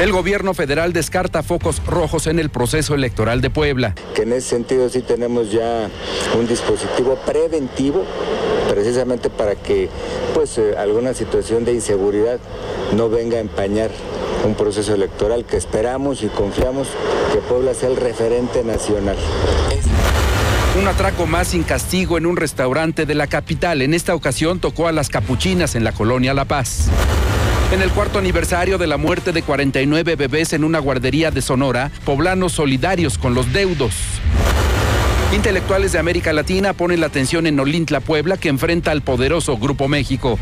El gobierno federal descarta focos rojos en el proceso electoral de Puebla. Que en ese sentido sí tenemos ya un dispositivo preventivo precisamente para que pues eh, alguna situación de inseguridad no venga a empañar un proceso electoral que esperamos y confiamos que Puebla sea el referente nacional. Un atraco más sin castigo en un restaurante de la capital. En esta ocasión tocó a las capuchinas en la colonia La Paz. En el cuarto aniversario de la muerte de 49 bebés en una guardería de Sonora, poblanos solidarios con los deudos. Intelectuales de América Latina ponen la atención en Olintla, Puebla, que enfrenta al poderoso Grupo México.